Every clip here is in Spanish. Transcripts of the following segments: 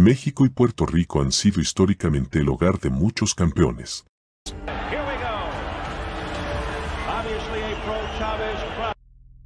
México y Puerto Rico han sido históricamente el hogar de muchos campeones.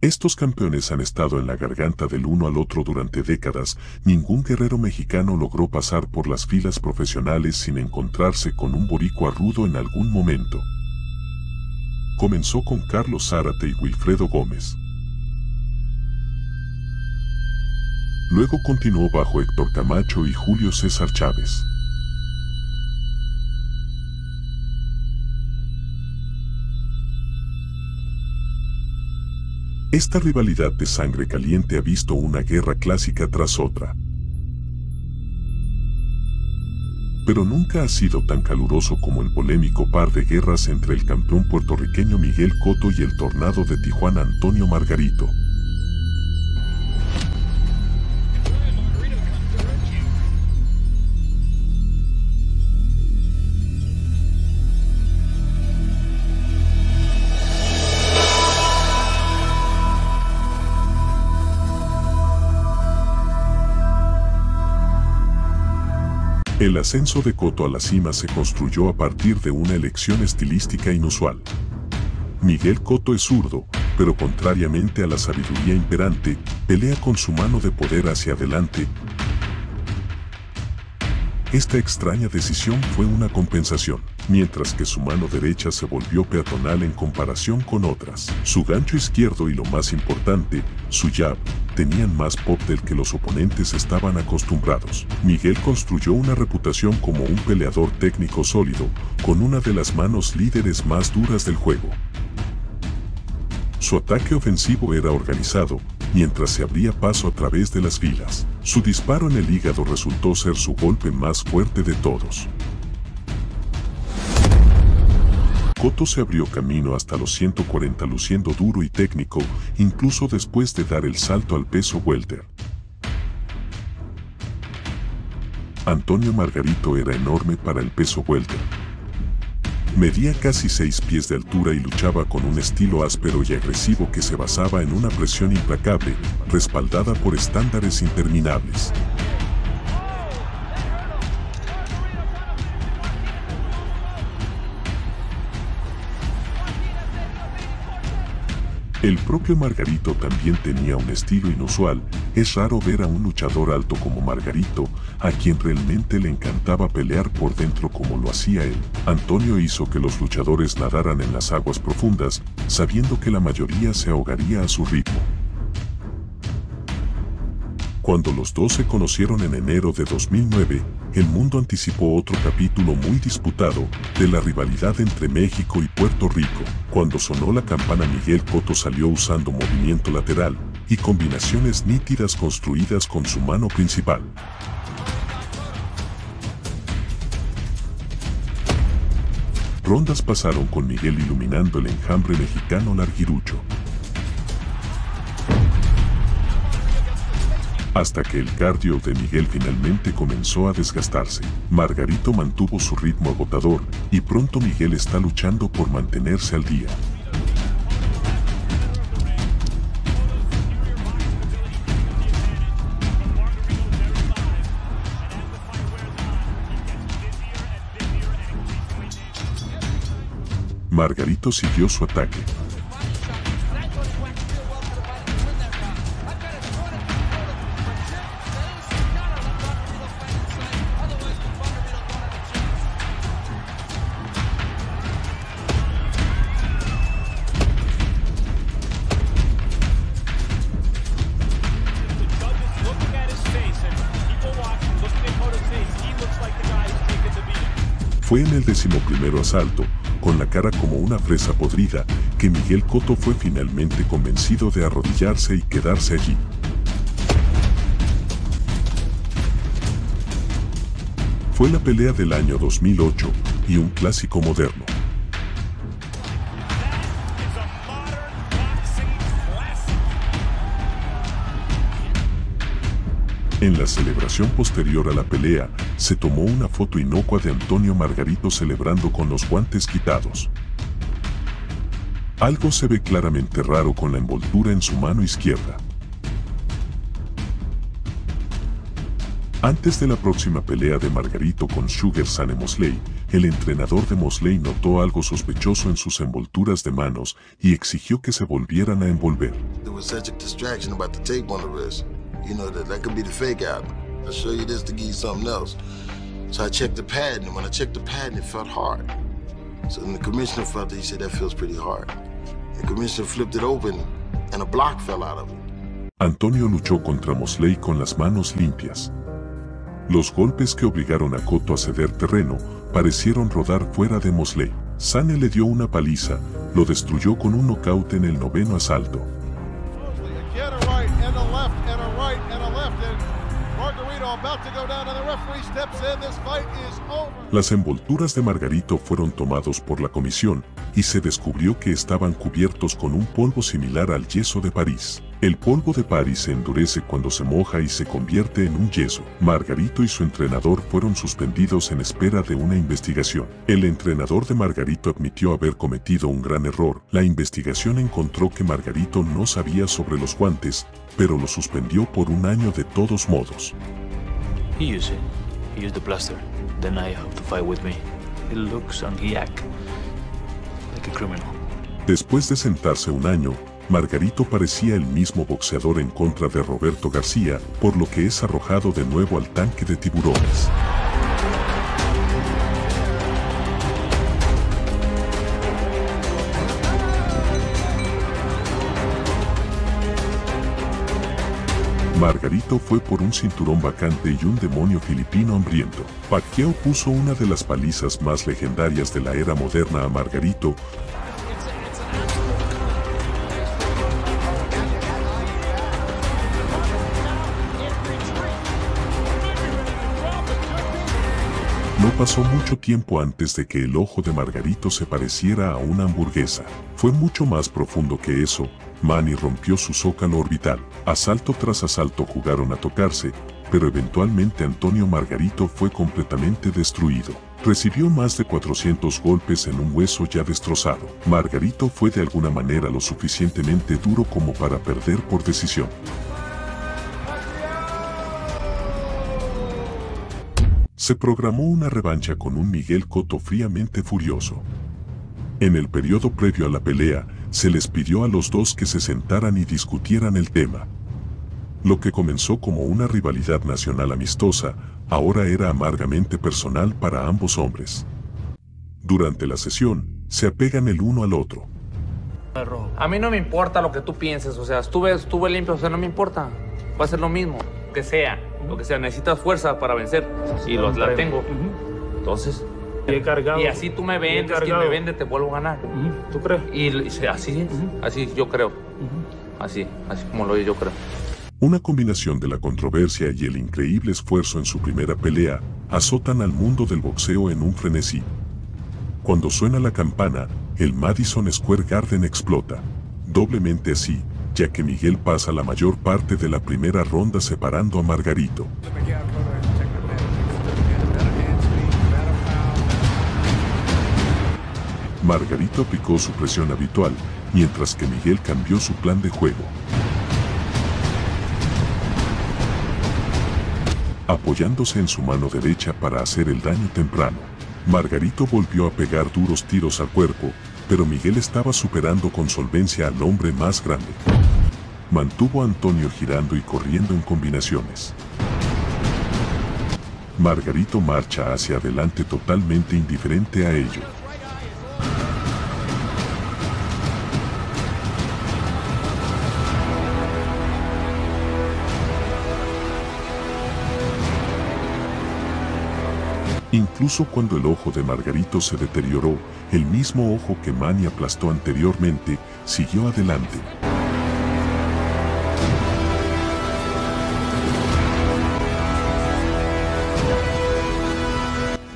Estos campeones han estado en la garganta del uno al otro durante décadas, ningún guerrero mexicano logró pasar por las filas profesionales sin encontrarse con un boricua rudo en algún momento. Comenzó con Carlos Zárate y Wilfredo Gómez. Luego continuó bajo Héctor Camacho y Julio César Chávez. Esta rivalidad de sangre caliente ha visto una guerra clásica tras otra. Pero nunca ha sido tan caluroso como el polémico par de guerras entre el campeón puertorriqueño Miguel Cotto y el tornado de Tijuana Antonio Margarito. El ascenso de Coto a la cima se construyó a partir de una elección estilística inusual. Miguel Coto es zurdo, pero contrariamente a la sabiduría imperante, pelea con su mano de poder hacia adelante. Esta extraña decisión fue una compensación, mientras que su mano derecha se volvió peatonal en comparación con otras. Su gancho izquierdo y lo más importante, su jab, tenían más pop del que los oponentes estaban acostumbrados. Miguel construyó una reputación como un peleador técnico sólido, con una de las manos líderes más duras del juego. Su ataque ofensivo era organizado, mientras se abría paso a través de las filas. Su disparo en el hígado resultó ser su golpe más fuerte de todos. Cotto se abrió camino hasta los 140 luciendo duro y técnico, incluso después de dar el salto al peso welter. Antonio Margarito era enorme para el peso welter. Medía casi 6 pies de altura y luchaba con un estilo áspero y agresivo que se basaba en una presión implacable, respaldada por estándares interminables. El propio Margarito también tenía un estilo inusual. Es raro ver a un luchador alto como Margarito, a quien realmente le encantaba pelear por dentro como lo hacía él. Antonio hizo que los luchadores nadaran en las aguas profundas, sabiendo que la mayoría se ahogaría a su ritmo. Cuando los dos se conocieron en enero de 2009, el mundo anticipó otro capítulo muy disputado de la rivalidad entre México y Puerto Rico. Cuando sonó la campana Miguel Cotto salió usando movimiento lateral y combinaciones nítidas construidas con su mano principal. Rondas pasaron con Miguel iluminando el enjambre mexicano larguirucho. Hasta que el cardio de Miguel finalmente comenzó a desgastarse. Margarito mantuvo su ritmo agotador y pronto Miguel está luchando por mantenerse al día. Margarito siguió su ataque, Fue en el decimoprimero asalto, con la cara como una fresa podrida, que Miguel Cotto fue finalmente convencido de arrodillarse y quedarse allí. Fue la pelea del año 2008 y un clásico moderno. En la celebración posterior a la pelea, se tomó una foto inocua de Antonio Margarito celebrando con los guantes quitados. Algo se ve claramente raro con la envoltura en su mano izquierda. Antes de la próxima pelea de Margarito con Sugar Sane Mosley, el entrenador de Mosley notó algo sospechoso en sus envolturas de manos y exigió que se volvieran a envolver. You know, that, that could be the fake out. I'll show you this to give you something else. So I checked the pad, and when I checked the pad, it felt hard. So the commissioner felt it, he said, that feels pretty hard. The commissioner flipped it open, and a block fell out of it. Antonio luchó contra Mosley con las manos limpias. Los golpes que obligaron a Cotto a ceder terreno parecieron rodar fuera de Mosley. Sane le dio una paliza, lo destruyó con un nocaut en el noveno asalto. Las envolturas de Margarito fueron tomados por la comisión y se descubrió que estaban cubiertos con un polvo similar al yeso de París. El polvo de París se endurece cuando se moja y se convierte en un yeso. Margarito y su entrenador fueron suspendidos en espera de una investigación. El entrenador de Margarito admitió haber cometido un gran error. La investigación encontró que Margarito no sabía sobre los guantes, pero lo suspendió por un año de todos modos. He used it. He. Then I have to fight with me. He looks and he act like a criminal. Después de sentarse un año, Margarito parecía el mismo boxeador en contra de Roberto García, por lo que es arrojado de nuevo al tanque de tiburones. Margarito fue por un cinturón vacante y un demonio filipino hambriento. Pacquiao puso una de las palizas más legendarias de la era moderna a Margarito, No pasó mucho tiempo antes de que el ojo de Margarito se pareciera a una hamburguesa. Fue mucho más profundo que eso. Manny rompió su zócalo orbital. Asalto tras asalto jugaron a tocarse, pero eventualmente Antonio Margarito fue completamente destruido. Recibió más de 400 golpes en un hueso ya destrozado. Margarito fue de alguna manera lo suficientemente duro como para perder por decisión. se programó una revancha con un Miguel Cotto fríamente furioso. En el periodo previo a la pelea, se les pidió a los dos que se sentaran y discutieran el tema. Lo que comenzó como una rivalidad nacional amistosa, ahora era amargamente personal para ambos hombres. Durante la sesión, se apegan el uno al otro. A mí no me importa lo que tú pienses, o sea, estuve, estuve limpio, o sea, no me importa. Va a ser lo mismo, que sea, lo que sea. Necesitas fuerza para vencer y los, la tengo. Entonces, Y he cargado. y así tú me vendes, quien me vende, te vuelvo a ganar. ¿Tú crees? Y, y así, así yo creo. Así, así como lo yo creo. Una combinación de la controversia y el increíble esfuerzo en su primera pelea azotan al mundo del boxeo en un frenesí. Cuando suena la campana, el Madison Square Garden explota. Doblemente así, ya que Miguel pasa la mayor parte de la primera ronda separando a Margarito. Margarito aplicó su presión habitual, mientras que Miguel cambió su plan de juego. Apoyándose en su mano derecha para hacer el daño temprano, Margarito volvió a pegar duros tiros al cuerpo, pero Miguel estaba superando con solvencia al hombre más grande. Mantuvo a Antonio girando y corriendo en combinaciones. Margarito marcha hacia adelante totalmente indiferente a ello. Incluso cuando el ojo de Margarito se deterioró, el mismo ojo que Manny aplastó anteriormente, siguió adelante.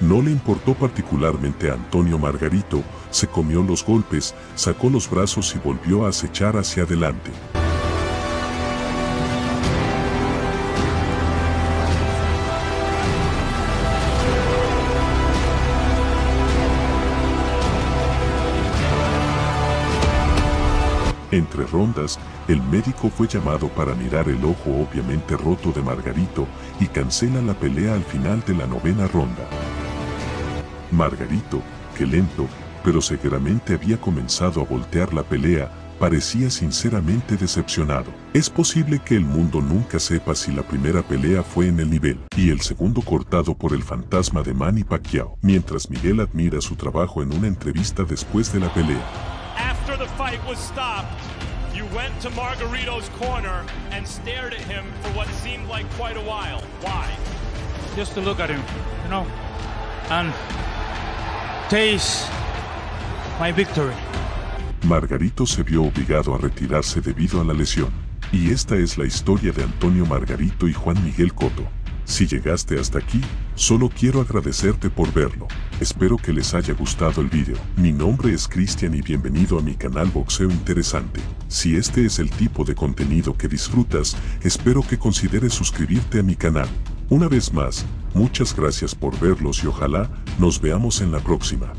No le importó particularmente a Antonio Margarito, se comió los golpes, sacó los brazos y volvió a acechar hacia adelante. Rondas, el médico fue llamado para mirar el ojo obviamente roto de Margarito y cancela la pelea al final de la novena ronda. Margarito, que lento, pero seguramente había comenzado a voltear la pelea, parecía sinceramente decepcionado. Es posible que el mundo nunca sepa si la primera pelea fue en el nivel y el segundo cortado por el fantasma de Manny Pacquiao, mientras Miguel admira su trabajo en una entrevista después de la pelea. You went to Margarito's corner and stared at him for what seemed like quite a while. Why? Just to look at him, you know, and taste my victory. Margarito se vio obligado a retirarse debido a la lesión. Y esta es la historia de Antonio Margarito y Juan Miguel Coto. Si llegaste hasta aquí, solo quiero agradecerte por verlo. Espero que les haya gustado el video. Mi nombre es Cristian y bienvenido a mi canal Boxeo Interesante. Si este es el tipo de contenido que disfrutas, espero que consideres suscribirte a mi canal. Una vez más, muchas gracias por verlos y ojalá nos veamos en la próxima.